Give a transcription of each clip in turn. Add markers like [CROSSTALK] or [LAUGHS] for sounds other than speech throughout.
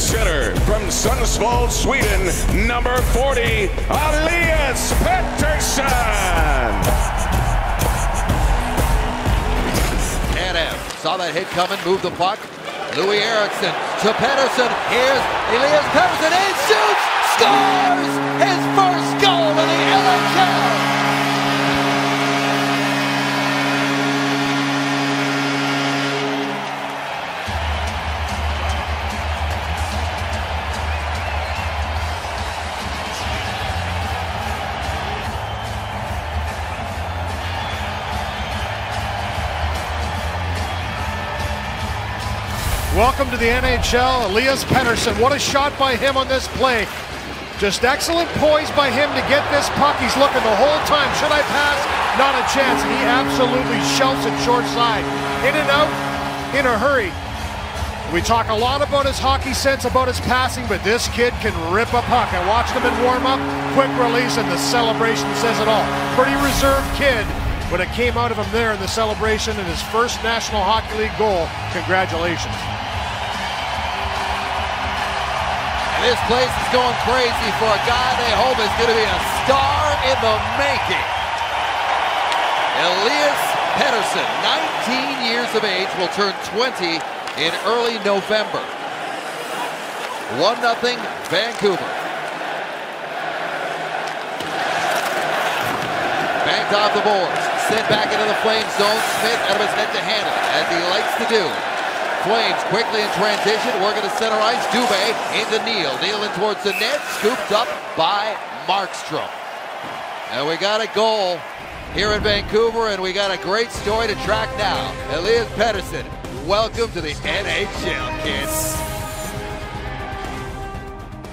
center from Sundsvall, Sweden, number 40, Elias Pettersson. Tanev saw that hit coming, moved the puck. Louis Eriksson to Pettersson. Here's Elias Pettersson and shoots, scores his first Welcome to the NHL, Elias Pettersson. What a shot by him on this play. Just excellent poise by him to get this puck. He's looking the whole time. Should I pass? Not a chance. And he absolutely shouts it short side. In and out, in a hurry. We talk a lot about his hockey sense, about his passing, but this kid can rip a puck. I watched him in warm-up, quick release, and the celebration says it all. Pretty reserved kid, but it came out of him there in the celebration in his first National Hockey League goal. Congratulations. This place is going crazy for a guy they hope is going to be a star in the making. Elias Pettersson, 19 years of age, will turn 20 in early November. 1-0 Vancouver. Banked off the boards, sent back into the flame zone. Smith out of his net to handle as he likes to do. Flames quickly in transition, working to center ice. Dubé into Neal. Neal in towards the net, scooped up by Markstrom. And we got a goal here in Vancouver, and we got a great story to track now. Elias Pettersson, welcome to the NHL, kids.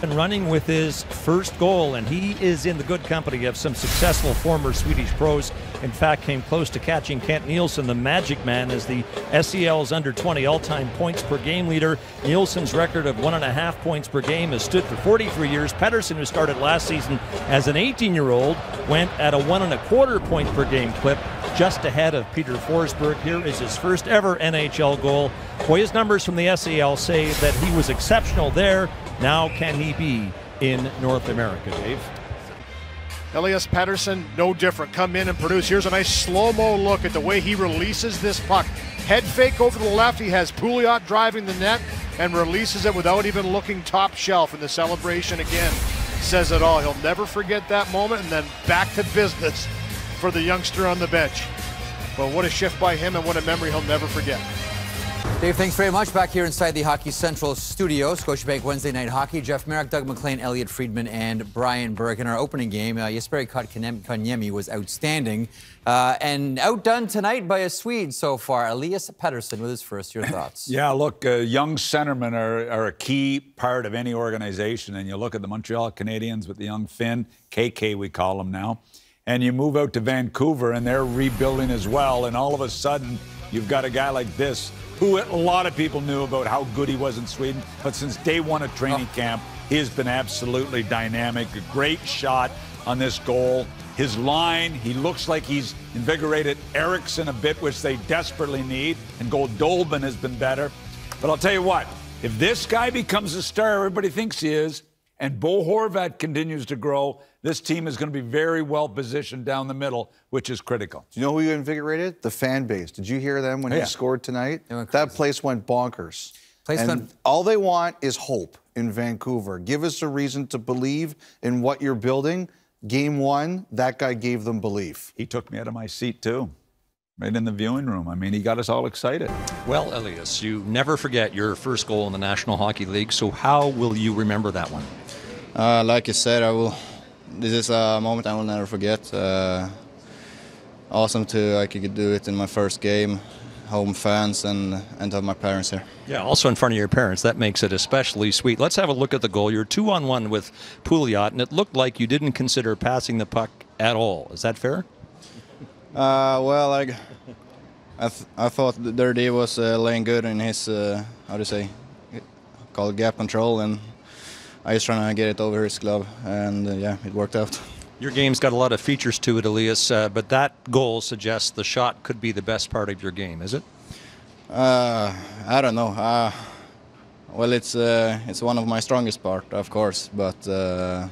And running with his first goal, and he is in the good company of some successful former Swedish pros. In fact, came close to catching Kent Nilsson, the Magic Man, as the SEL's under 20 all-time points per game leader. Nilsson's record of one and a half points per game has stood for 43 years. Pettersson, who started last season as an 18-year-old, went at a one and a quarter point per game clip, just ahead of Peter Forsberg. Here is his first ever NHL goal. Boy, his numbers from the SEL say that he was exceptional there. Now, can he be in North America, Dave? Elias Pettersson, no different. Come in and produce. Here's a nice slow-mo look at the way he releases this puck. Head fake over to the left. He has Pouliot driving the net and releases it without even looking top shelf. And the celebration again says it all. He'll never forget that moment and then back to business for the youngster on the bench. But what a shift by him and what a memory he'll never forget. Dave, thanks very much. Back here inside the Hockey Central studio, Scotiabank Wednesday Night Hockey. Jeff Marek, Doug MacLean, Elliotte Friedman, and Brian Burke. In our opening game, uh, Jesperi Kotkaniemi was outstanding uh, and outdone tonight by a Swede so far, Elias Pettersson, with his first. Your [COUGHS] thoughts? yeah, look, uh, young centermen are, are, a key part of any organization. And you look at the Montreal Canadiens with the young Finn, KK we call him now, and you move out to Vancouver and they're rebuilding as well. And all of a sudden, you've got a guy like this who a lot of people knew about how good he was in Sweden. But since day one of training oh. camp, he has been absolutely dynamic. A great shot on this goal. His line, he looks like he's invigorated Eriksson a bit, which they desperately need. And Goldobin has been better. But I'll tell you what, if this guy becomes a star everybody thinks he is, and Bo Horvat continues to grow, this team is going to be very well positioned down the middle, which is critical. Do you know who you invigorated? The fan base. Did you hear them when yeah. he scored tonight? That place went bonkers. Place and went... all they want is hope in Vancouver. Give us a reason to believe in what you're building. Game one, that guy gave them belief. He took me out of my seat, too right in the viewing room. I mean, he got us all excited. Well, Elias, you never forget your first goal in the National Hockey League. So how will you remember that one? Uh, like you said, I will. This is a moment I will never forget. Uh, awesome to I could do it in my first game, home fans, and and have my parents here. Yeah, also in front of your parents. That makes it especially sweet. Let's have a look at the goal. You're two on one with Pouliot, and it looked like you didn't consider passing the puck at all. Is that fair? Uh, well, I, I, th I thought Dirty was uh, laying good in his, uh, how do you say, called gap control, and I was trying to get it over his glove, and uh, yeah, it worked out. Your game's got a lot of features to it, Elias, uh, but that goal suggests the shot could be the best part of your game, is it? Uh, I don't know. well, it's uh, it's one of my strongest part, of course, but uh,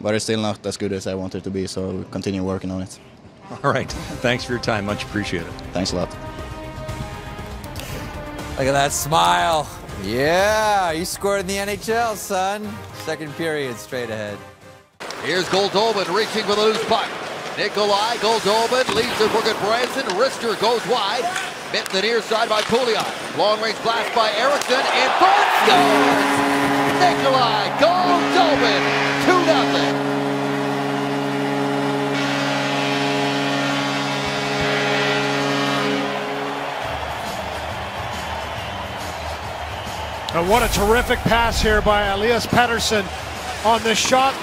but it's still not as good as I want it to be. So we'll continue working on it. [LAUGHS] All right. Thanks for your time. Much appreciated. Thanks a lot. Look at that smile. Yeah, you scored in the NHL, son. Second period straight ahead. Here's Goldobin reaching for the loose puck. Nikolai Goldobin leaves it for Gudbranson. Rister goes wide. Bit the near side by Pouliot. Long range blast by Eriksson. And front scores! Nikolai Goldobin, 2 And what a terrific pass here by Elias Pettersson on the shot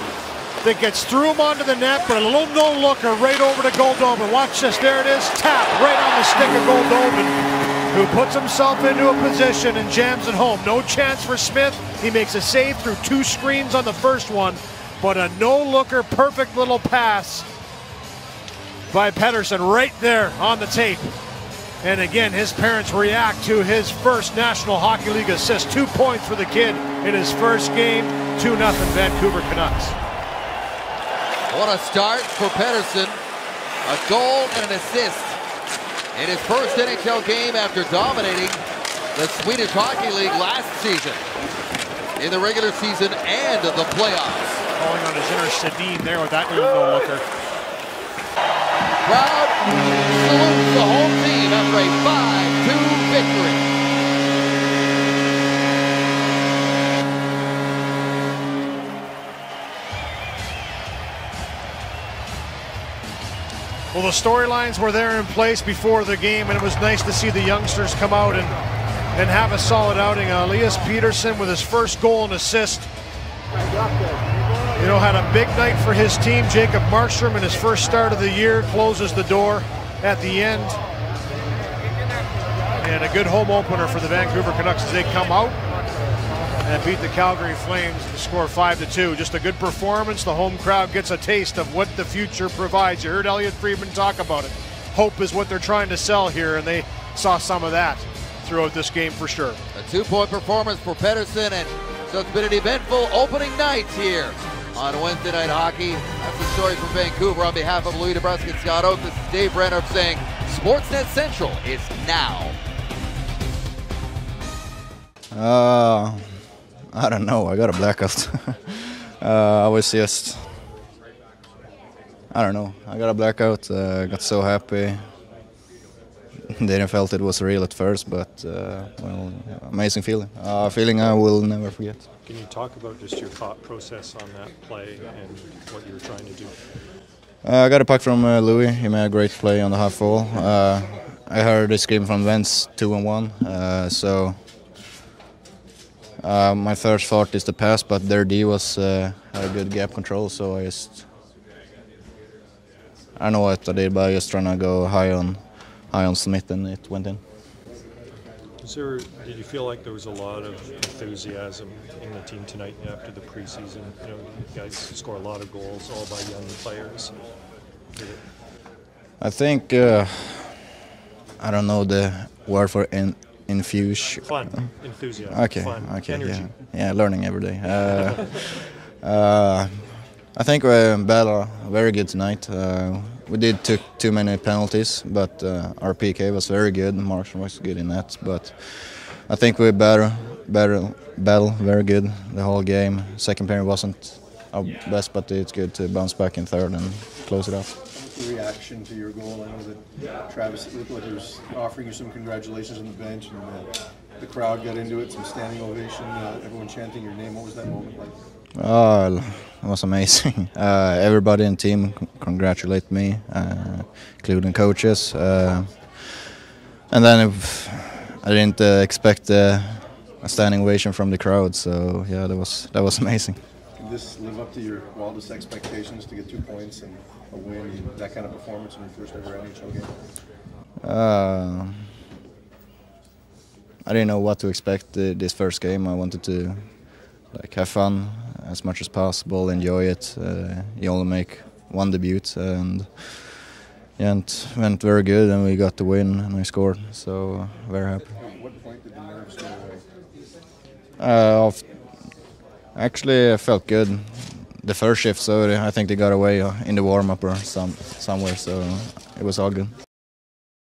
that gets through him onto the net, but a little no-looker right over to Goldobin. Watch this, there it is, tap right on the stick of Goldobin, who puts himself into a position and jams it home. No chance for Smith. He makes a save through two screens on the first one, but a no-looker, perfect little pass by Pettersson right there on the tape. And again, his parents react to his first National Hockey League assist. Two points for the kid in his first game. 2 0 Vancouver Canucks. What a start for Pettersson. A goal and an assist in his first NHL game after dominating the Swedish Hockey League last season in the regular season and the playoffs. Calling on his inner Sedin there with that little no-looker. Crowd salutes the home team after a 5-2 victory. Well, the storylines were there in place before the game, and it was nice to see the youngsters come out and, and have a solid outing. Uh, Elias Pettersson with his first goal and assist. You know, had a big night for his team. Jacob Markstrom in his first start of the year closes the door at the end. And a good home opener for the Vancouver Canucks as they come out and beat the Calgary Flames to score 5 to 2. Just a good performance. The home crowd gets a taste of what the future provides. You heard Elliotte Friedman talk about it. Hope is what they're trying to sell here, and they saw some of that throughout this game for sure. A two point performance for Pettersson, and so it's been an eventful opening night here on Wednesday Night Hockey. That's the story from Vancouver. On behalf of Louie DeBrusk and Scott Oake, this is Dave Brenner saying Sportsnet Central is now. Uh, I don't know. I got a blackout. [LAUGHS] uh, I was just, I don't know. I got a blackout. Uh, got so happy. [LAUGHS] Didn't felt it was real at first, but uh, well, amazing feeling. A feeling I will never forget. Can you talk about just your thought process on that play and what you were trying to do? Uh, I got a puck from uh, Louis. He made a great play on the half wall. Uh, I heard a scream from Vents, two and one. Uh, so uh, my first thought is the pass, but their D was uh, had a good gap control. So I just I don't know what I did, but I was trying to go high on high on Smith, and it went in. Is there, did you feel like there was a lot of enthusiasm in the team tonight after the preseason? You know, you guys score a lot of goals, all by young players. I think uh, I don't know the word for in, infuse. Fun, enthusiasm. Okay, fun, okay, energy. yeah, yeah, learning every day. Uh, uh, I think we battled very good tonight. We did took too many penalties, but uh, our PK was very good. Markstrom was good in that, but I think we better, better battle very good the whole game. Second period wasn't our best, but it's good to bounce back in third and close it. The reaction to your goal, I know that Travis looked like he was offering you some congratulations on the bench, and uh, the crowd got into it, some standing ovation, uh, everyone chanting your name. What was that moment like? Oh, it was amazing. [LAUGHS] Uh, everybody in team congratulate me, uh, including coaches. Uh, and then if, I didn't uh, expect uh, a standing ovation from the crowd, so yeah, that was that was [LAUGHS] amazing. Can this live up to your wildest expectations to get two points and a win, and that kind of performance in your first ever NHL game? Uh, I didn't know what to expect uh, this first game. I wanted to like have fun as much as possible, enjoy it. Uh, you only make one debut, and yeah, it went very good, and we got the win, and I scored. So very happy. At? Uh, actually, I felt good the first shift, so I think they got away in the warm up or some somewhere, so it was all good.